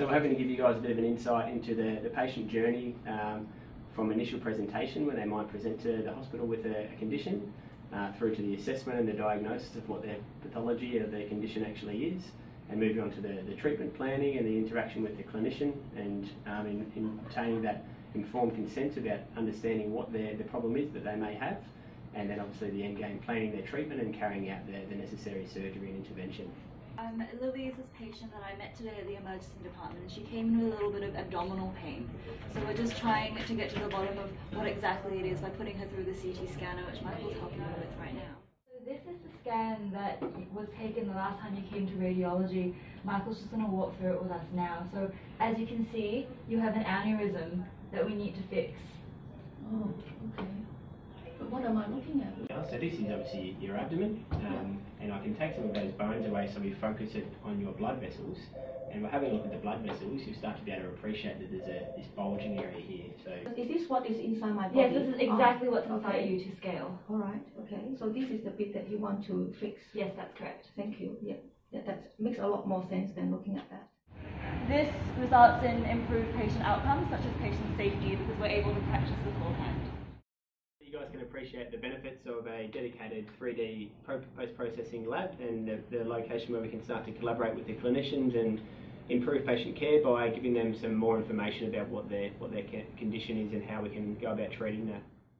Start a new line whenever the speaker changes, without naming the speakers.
So we're hoping to give you guys a bit of an insight into the, the patient journey um, from initial presentation when they might present to the hospital with a, a condition uh, through to the assessment and the diagnosis of what their pathology of their condition actually is and moving on to the, the treatment planning and the interaction with the clinician and um, in, in obtaining that informed consent about understanding what their, the problem is that they may have and then obviously the end game planning their treatment and carrying out the, the necessary surgery and intervention.
Um, Lily is this patient that I met today at the emergency department and she came in with a little bit of abdominal pain. So we're just trying to get to the bottom of what exactly it is by putting her through the CT scanner which Michael's helping her with right now.
So this is the scan that was taken the last time you came to radiology. Michael's just going to walk through it with us now. So as you can see, you have an aneurysm that we need to fix.
Oh, okay. But what am I looking at?
Yeah, so this is obviously your abdomen, um, and I can take some of those bones away so we focus it on your blood vessels. And we're having a look at the blood vessels, you start to be able to appreciate that there's a, this bulging area here. So
Is this what is inside my body?
Yes, this is exactly
Ah,
what's inside
okay.
you to scale.
All right, okay. So this is the bit that you want to fix.
Yes, that's correct.
Thank you. Yeah, yeah that makes a lot more sense than looking at that.
This results in improved patient outcomes such as patient safety because we're able to practice beforehand.
You guys can appreciate the benefits of a dedicated 3D post-processing lab and the, the location where we can start to collaborate with the clinicians and improve patient care by giving them some more information about what their what their condition is and how we can go about treating that.